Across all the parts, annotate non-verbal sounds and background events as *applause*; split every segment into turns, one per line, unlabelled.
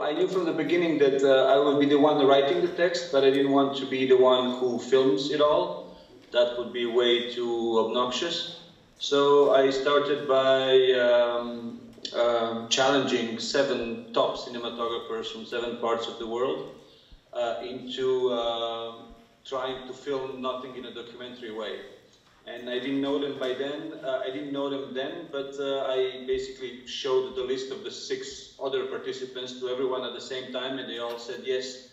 I knew from the beginning that uh, I would be the one writing the text, but I didn't want to be the one who films it all. That would be way too obnoxious. So I started by um, um, challenging seven top cinematographers from seven parts of the world uh, into uh, trying to film nothing in a documentary way. And I didn't know them by then. Uh, I didn't know them then, but uh, I basically showed the list of the six other participants to everyone at the same time, and they all said yes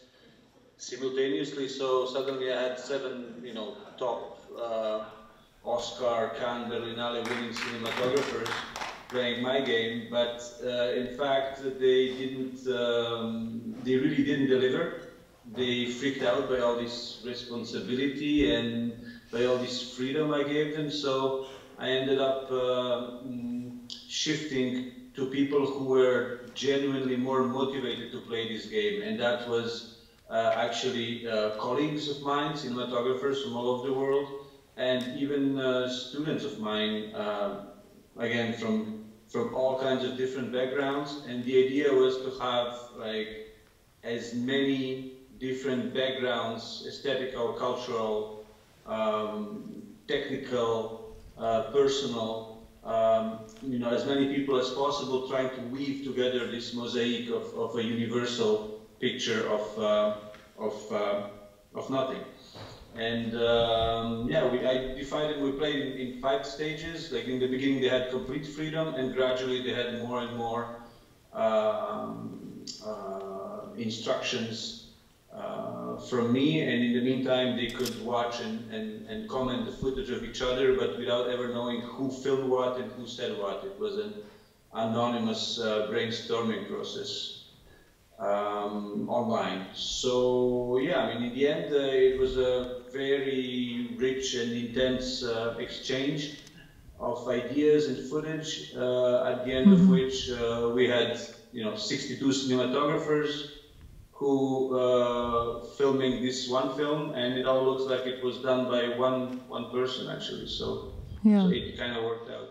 simultaneously. So suddenly I had seven, you know, top uh, Oscar, Cannes, Berlinale winning cinematographers playing my game, but uh, in fact they didn't, um, they really didn't deliver. They freaked out by all this responsibility and by all this freedom I gave them. So I ended up uh, mm, shifting to people who were genuinely more motivated to play this game, and that was uh, actually uh, colleagues of mine, cinematographers from all over the world, and even uh, students of mine, uh, again from from all kinds of different backgrounds. And the idea was to have like as many different backgrounds, aesthetical, cultural, um, technical, uh, personal, um, you know, as many people as possible trying to weave together this mosaic of, of a universal picture of, uh, of, uh, of nothing. And um, yeah, we, I divided, we played in, in, five stages. Like in the beginning, they had complete freedom, and gradually they had more and more um, uh, instructions uh, from me. And in the meantime, they could watch and, and, and comment the footage of each other, but without ever knowing who filmed what and who said what. It was an anonymous uh, brainstorming process um, online. So yeah, I mean, in the end, uh, it was a very rich and intense uh, exchange of ideas and footage. Uh, at the end mm -hmm. of mm-hmm. which uh, we had, you know, 62 cinematographers who uh, filming this one film, and it all looks like it was done by one one person actually. So, yeah. so it kind of worked out.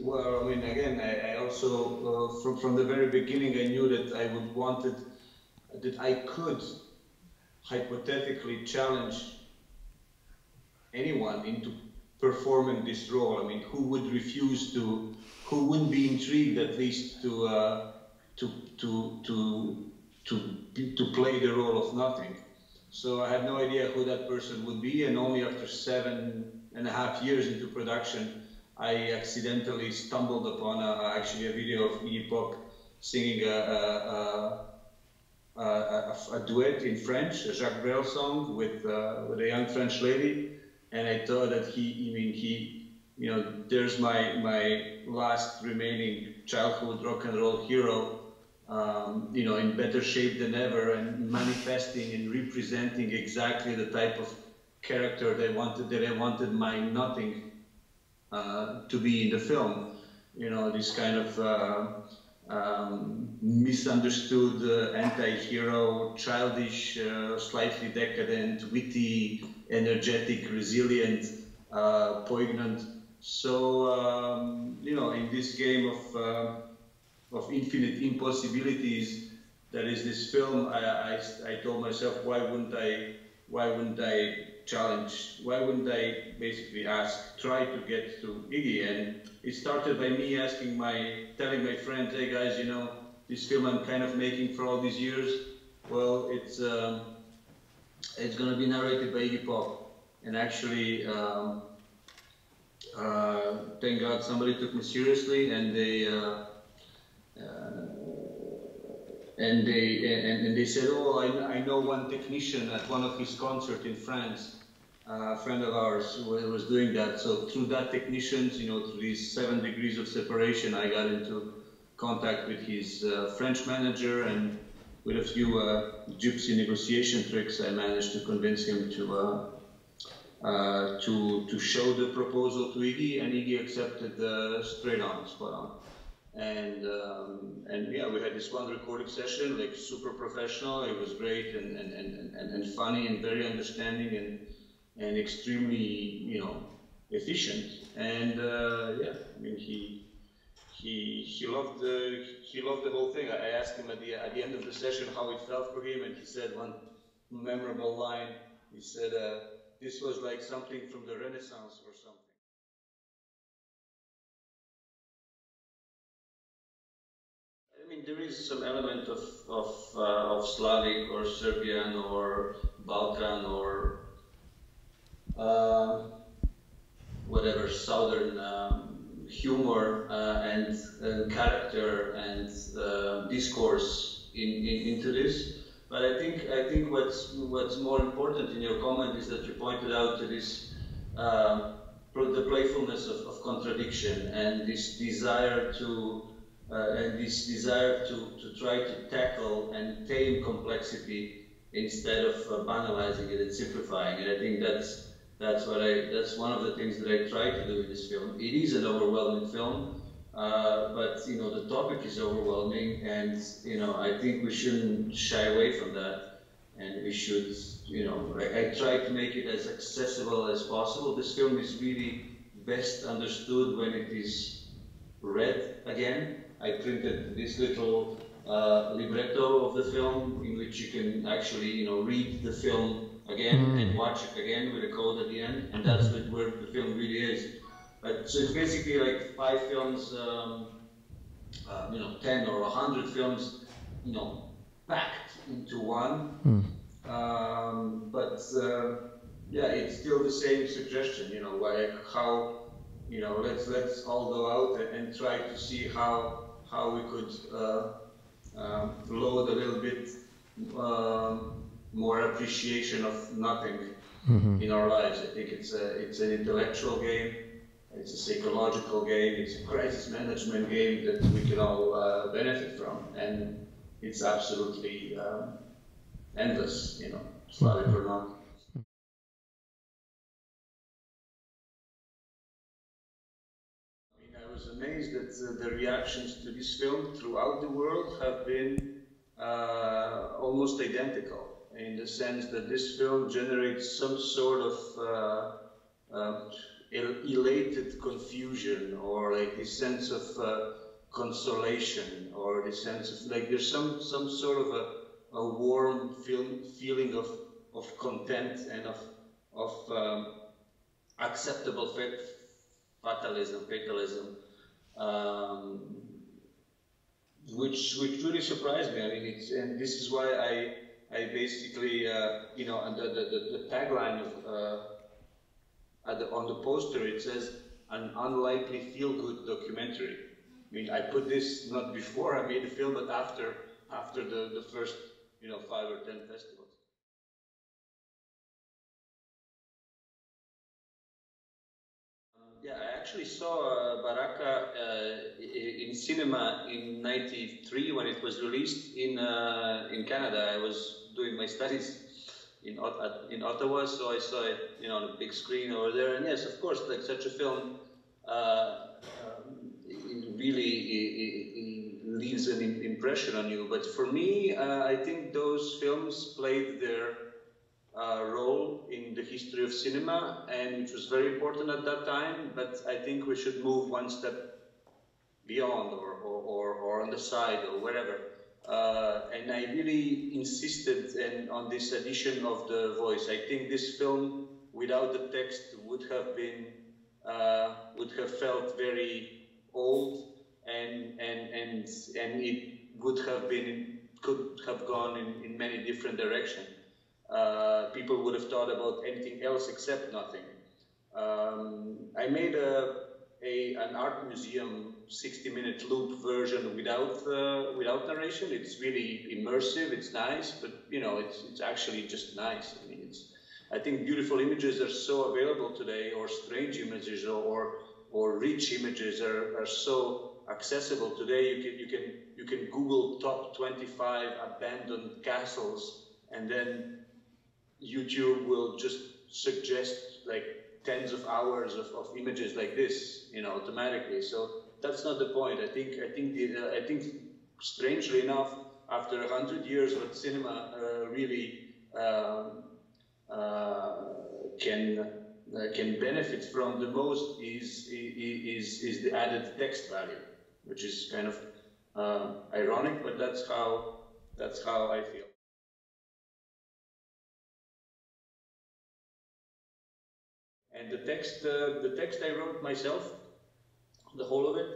well, I mean, again, I, I also, uh, from, from the very beginning, I knew that I would wanted, that I could hypothetically challenge anyone into performing this role. I mean, who would refuse to, who wouldn't be intrigued at least to, uh, to, to, to, to, to play the role of nothing. So I had no idea who that person would be, and only after seven and a half years into production, I accidentally stumbled upon a, actually a video of Iggy Pop singing a, a, a, a, duet in French, a Jacques Brel song with, uh, with a young French lady. And I thought that he, mean, he, you know, there's my, my last remaining childhood rock and roll hero, um, you know, in better shape than ever and manifesting and representing exactly the type of character that I wanted, that I wanted my nothing uh, to be in the film. You know, this kind of uh, um, misunderstood uh, anti-hero, childish, uh, slightly decadent, witty, energetic, resilient, uh, poignant. So, um, you know, in this game of, uh, of infinite impossibilities, that is this film, I, I, I told myself, why wouldn't I, why wouldn't I challenge. Why wouldn't I basically ask, try to get to Iggy? And it started by me asking my, telling my friends, hey guys, you know, this film I'm kind of making for all these years, well, it's um, it's going to be narrated by Iggy Pop. And actually, um, uh, thank God somebody took me seriously and they uh, uh, and they and, and, they said, oh, I, I know one technician at one of his concerts in France a friend of ours was doing that. So through that technicians, you know, through these seven degrees of separation, I got into contact with his uh, French manager and with a few uh, gypsy negotiation tricks, I managed to convince him to uh, uh to to show the proposal to Iggy, and Iggy accepted straight on, spot on. And um, and yeah, we had this one recording session, like super professional. It was great and and, and, and, and funny and very understanding and and extremely, you know, efficient. And uh, yeah, I mean he he he loved the he loved the whole thing. I asked him at the at the end of the session how it felt for him, and he said one memorable line. He said, uh, "This was like something from the Renaissance or something." I mean, there is some element of of, uh, of Slavic or Serbian or Balkan or uh, whatever southern um, humor uh, and uh, character and uh, discourse in, in, into this. But I think I think what's what's more important in your comment is that you pointed out to this uh, the playfulness of, of, contradiction and this desire to uh, and this desire to, to try to tackle and tame complexity instead of uh, banalizing it and simplifying it. I think that's that's what I that's one of the things that I try to do in this film. It is an overwhelming film, uh, but you know the topic is overwhelming, and you know I think we shouldn't shy away from that, and we should you know I, I try to make it as accessible as possible. This film is really best understood when it is read again. I printed this little uh, libretto of the film in which you can actually you know read the film again mm. and watch it again with a code at the end, and that's what, where the film really is. But so it's basically like five films, um, uh, you know, ten or a hundred films, you know, packed into one. Mm. Um, but uh, yeah, it's still the same suggestion, you know, like how, you know, let's let's all go out and, and try to see how how we could uh, um, load a little bit. Um, more appreciation of nothing mm-hmm. in our lives. I think it's a, it's an intellectual game, it's a psychological game, it's a crisis management game that we can all uh, benefit from, and it's absolutely um, endless, you know, Slavic mm-hmm. or not. I mean, I was amazed that uh, the reactions to this film throughout the world have been uh, almost identical in the sense that this film generates some sort of uh, uh, elated confusion or like this sense of uh, consolation or the sense of like there's some some sort of a, a warm feel, feeling of of content and of of um, acceptable fatalism fatalism um, which which really surprised me. I mean it's and this is why I I basically, uh, you know, and the, the, the tagline of, uh, the, on the poster, it says, an unlikely feel-good documentary. I mean, I put this not before I made the film, but after, after the, the first, you know, five or ten festivals. Yeah, I actually saw uh, Baraka uh, in cinema in '93 when it was released in uh, in Canada. I was doing my studies in in Ottawa, so I saw it, you know, on a big screen over there. And yes, of course, like such a film uh, um, really it, it leaves an impression on you. But for me, uh, I think those films played their uh, role in the history of cinema, and which was very important at that time. But I think we should move one step beyond, or, or, or, on the side, or wherever. Uh, and I really insisted in, on this addition of the voice. I think this film, without the text, would have been uh, would have felt very old, and and and and it would have been could have gone in, in many different directions. Uh, people would have thought about anything else except nothing. Um, I made a a, an art museum 60 minute loop version without uh, without narration. It's really immersive. It's nice, but you know, it's it's actually just nice. I mean, it's I think beautiful images are so available today, or strange images, or or rich images are, are so accessible today. You can you can you can Google top 25 abandoned castles, and then YouTube will just suggest like tens of hours of, of images like this, you know, automatically. So that's not the point. I think I think the, uh, I think strangely enough, after hundred years, what cinema uh, really um, uh, can uh, can benefit from the most is, is, is the added text value, which is kind of uh, ironic, but that's how, that's how I feel. And the text, uh, the text I wrote myself, the whole of it,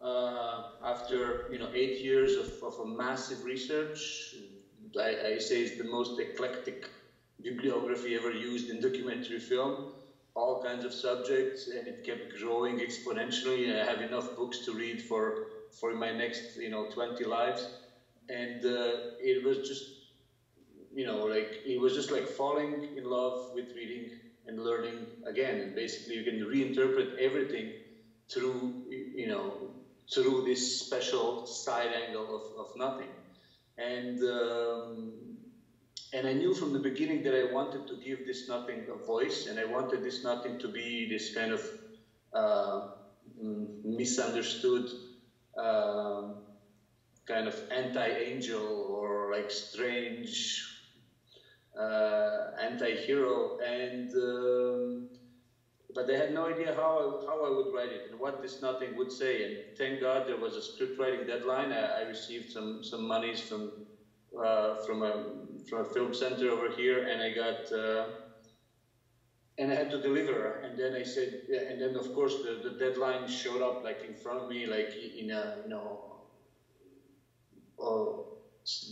uh, after you know eight years of, of a massive research, I, I, say it's the most eclectic bibliography ever used in documentary film. All kinds of subjects, and it kept growing exponentially. I have enough books to read for for my next you know 20 lives, and uh, it was just you know like it was just like falling in love with reading and learning again. Basically, you can reinterpret everything through you know through this special side angle of, of nothing. And, um, and I knew from the beginning that I wanted to give this nothing a voice, and I wanted this nothing to be this kind of uh, misunderstood uh, kind of anti-angel or like strange uh, anti-hero. And um, but they had no idea how I, how I would write it and what this nothing would say. And thank God there was a script writing deadline. I, I received some some monies from uh, from a from a film center over here, and I got. Uh, and I had to deliver, and then I said, yeah, and then of course the, the deadline showed up like in front of me, like in a you know, oh,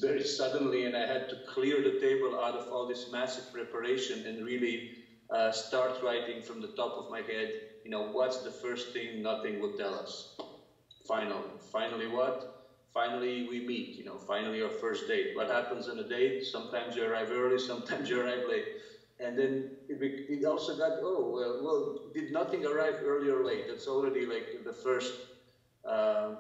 very suddenly, and I had to clear the table out of all this massive preparation and really uh, start writing from the top of my head, you know, what's the first thing nothing would tell us? Finally. Finally what? Finally we meet, you know, finally our first date. What happens on a date? Sometimes you arrive early, sometimes you arrive late. And then it, it also got, oh, well, well, did nothing arrive early or late? That's already like the first uh,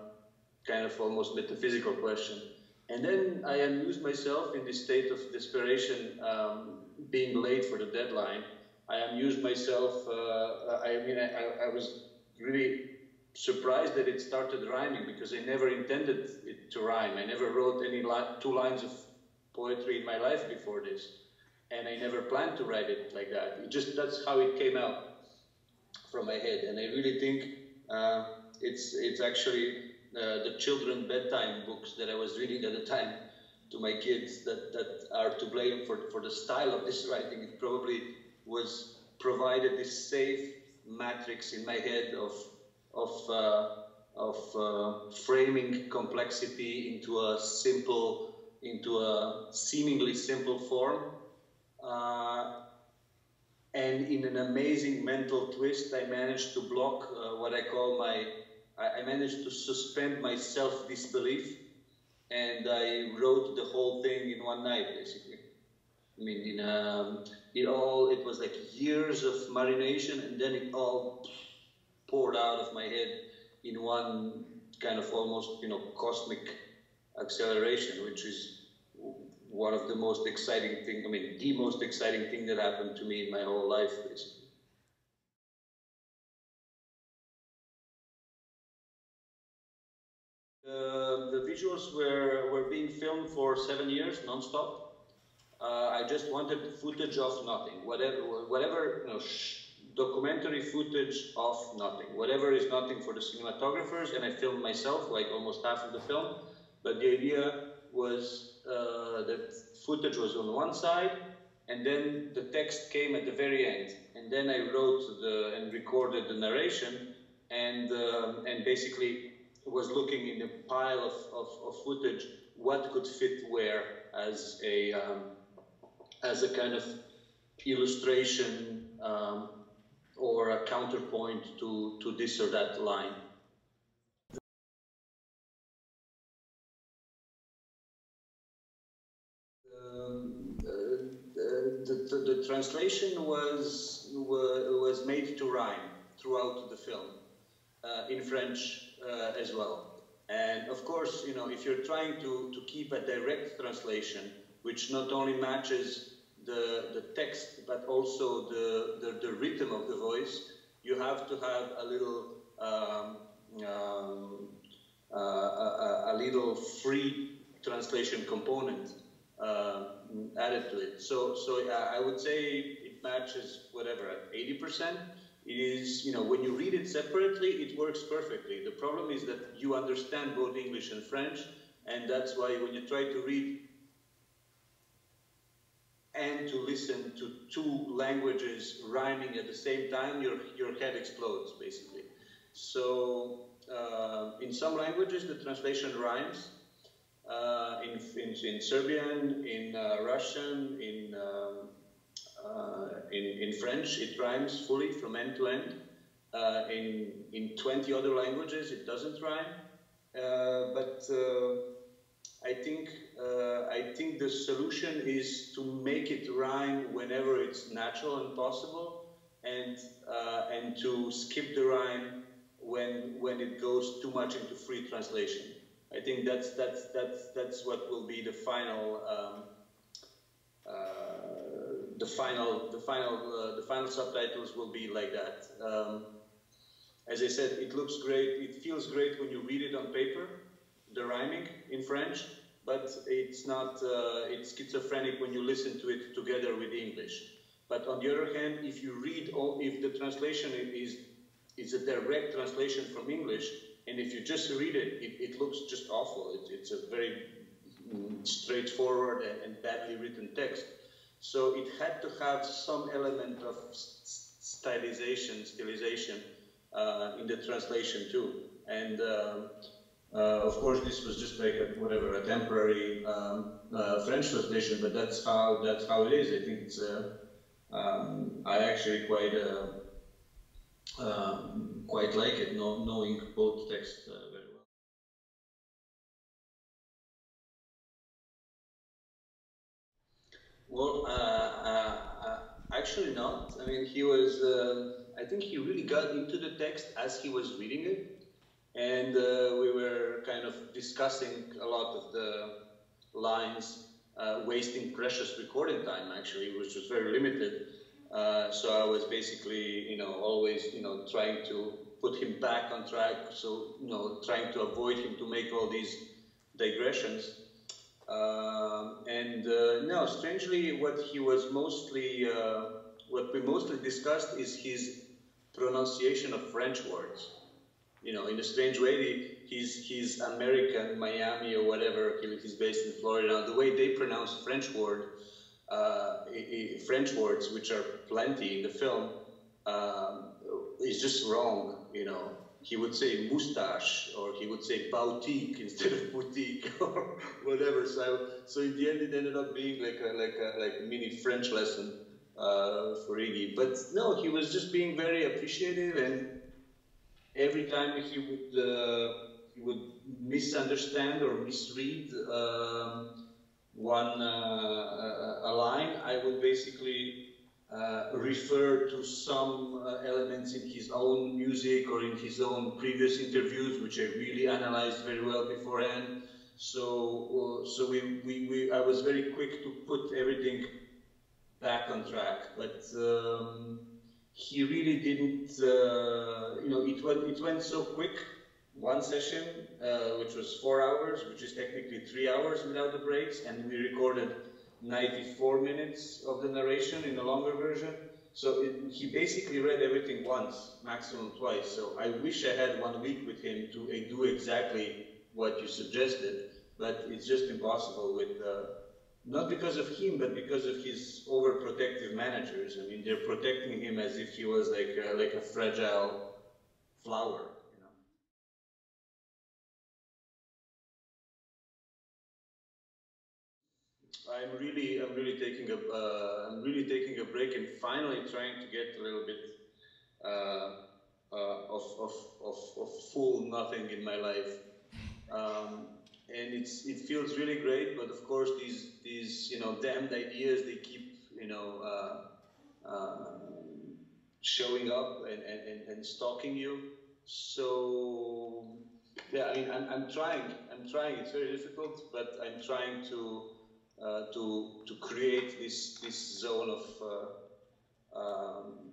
kind of almost metaphysical question. And then I amused myself in this state of desperation, um, being late for the deadline. I amused myself. Uh, I mean, I, I, was really surprised that it started rhyming because I never intended it to rhyme. I never wrote any li two lines of poetry in my life before this, and I never planned to write it like that. It just that's how it came out from my head, and I really think uh, it's it's actually uh, the children bedtime books that I was reading at the time to my kids that, that are to blame for, for the style of this writing. It probably was provided this safe matrix in my head of, of, uh, of uh, framing complexity into a simple, into a seemingly simple form. Uh, and in an amazing mental twist, I managed to block uh, what I call my, I, managed to suspend my self-disbelief and I wrote the whole thing in one night, basically. I mean, in, um, it all, it was like years of marination and then it all poured out of my head in one kind of almost, you know, cosmic acceleration, which is one of the most exciting thing, I mean, the most exciting thing that happened to me in my whole life, basically. Uh, the visuals were, were being filmed for seven years, non-stop. Uh, I just wanted footage of nothing, whatever, whatever you know, documentary footage of nothing, whatever is nothing for the cinematographers, and I filmed myself, like almost half of the film. But the idea was uh, that footage was on one side, and then the text came at the very end, and then I wrote the and recorded the narration, and uh, and basically was looking in a pile of, of, of footage what could fit where as a um, as a kind of illustration um, or a counterpoint to, to this or that line. The, the, the, translation was, was made to rhyme throughout the film, uh, in French uh, as well. And of course, you know, if you're trying to, to keep a direct translation, which not only matches the, the text but also the, the, the rhythm of the voice, you have to have a little um, um, uh, a, a, little free translation component uh, added to it. So, so I would say it matches whatever at 80%. It is, you know, when you read it separately, it works perfectly. The problem is that you understand both English and French, and that's why when you try to read and to listen to two languages rhyming at the same time, your, your head explodes, basically. So uh, in some languages, the translation rhymes. Uh, in, in, in, Serbian, in uh, Russian, in, um, uh, in, in French, it rhymes fully from end to end. Uh, in, in 20 other languages, it doesn't rhyme. Uh, but I think uh, I think the solution is to make it rhyme whenever it's natural and possible, and uh, and to skip the rhyme when when it goes too much into free translation. I think that's that's that's that's what will be the final um, uh, the final the final uh, the final subtitles will be like that. Um, as I said, it looks great. It feels great when you read it on paper the rhyming in French, but it's not, uh, it's schizophrenic when you listen to it together with English. But on the other hand, if you read, all, if the translation is, is a direct translation from English, and if you just read it, it, it looks just awful. It, it's a very mm, straightforward and, badly written text. So it had to have some element of stylization, stylization uh, in the translation too. And uh, of course, this was just like a, whatever a temporary um, uh, French translation, but that's how that's how it is. I think it's. Uh, um, I actually quite uh, um, quite like it, knowing both texts uh, very well. Well, uh, actually not. I mean, he was. I think he really got into the text as he was reading it and uh, we were kind of discussing a lot of the lines, uh, wasting precious recording time actually, which was very limited. Uh, so I was basically, you know, always, you know, trying to put him back on track. So, you know, trying to avoid him to make all these digressions. Uh, and uh, no, strangely, what he was mostly, uh, what we mostly discussed is his pronunciation of French words you know, in a strange way, he's he's American, Miami or whatever. He's based in Florida. The way they pronounce French word, uh, French words, which are plenty in the film, um, is just wrong. You know, he would say moustache or he would say boutique instead of boutique *laughs* or whatever. So, so in the end, it ended up being like a like a like a mini French lesson uh, for Iggy. But no, he was just being very appreciative and every time he would uh, he would misunderstand or misread um, one uh, a line, I would basically uh, refer to some uh, elements in his own music or in his own previous interviews, which I really analyzed very well beforehand. So, so we, we, we, I was very quick to put everything back on track. But um, he really didn't, uh, you know, it went, it went so quick, one session, uh, which was four hours, which is technically three hours without the breaks, and we recorded 94 minutes of the narration in a longer version. So it, he basically read everything once, maximum twice. So I wish I had one week with him to uh, do exactly what you suggested, but it's just impossible with uh, not because of him, but because of his overprotective managers. I mean, they're protecting him as if he was like a, like a fragile flower. You know. I'm really, I'm really taking a, uh, I'm really taking a break and finally trying to get a little bit uh, uh, of, of, of, of full nothing in my life. Um, and it's it feels really great. But of course, these these you know damned ideas they keep you know uh, uh, showing up and, and, and stalking you. So yeah, I mean, I'm, I'm trying. I'm trying. It's very difficult, but I'm trying to uh, to to create this this zone of uh, um,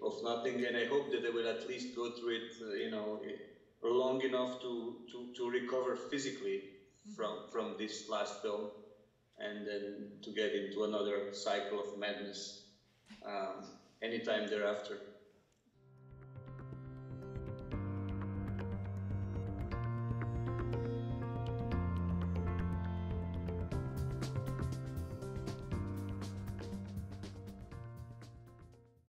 of nothing, and I hope that I will at least go through it. Uh, you know long enough to, to, to recover physically from, from this last film and then to get into another cycle of madness. um, anytime thereafter.